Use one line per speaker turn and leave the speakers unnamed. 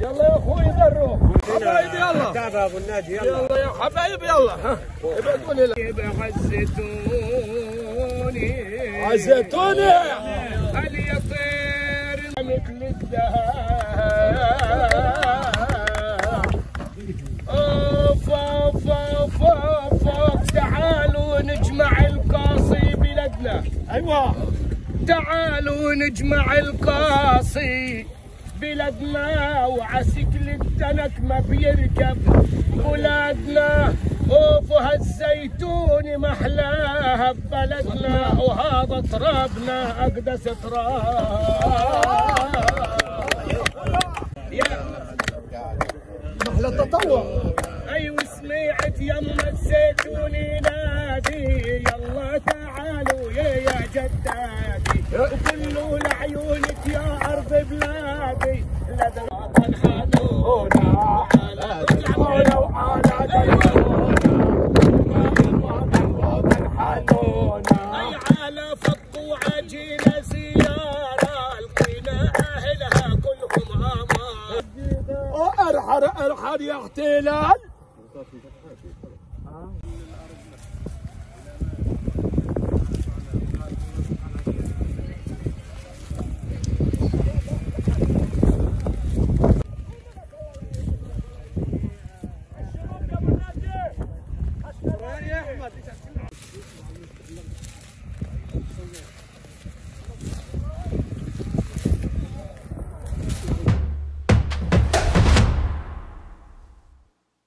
يلا يا أخوي ذروا حبايب يلا
تعب ابو الناجي يلا
يلا يا حبايب يلا ابعدوني لا
غزتوني
عزيتوني
هل يطير
مثل الدهاء أيوه. تعالوا نجمع القاصي. بلدنا وعسكل التنك ما بيركب. ولادنا اوف هالزيتون محلاها ببلدنا. وهذا ترابنا أقدس تراب. محلى تطوع. أيوه سمعت يما الزيتون ينادي. يلا أرحر أرحر يا احتلال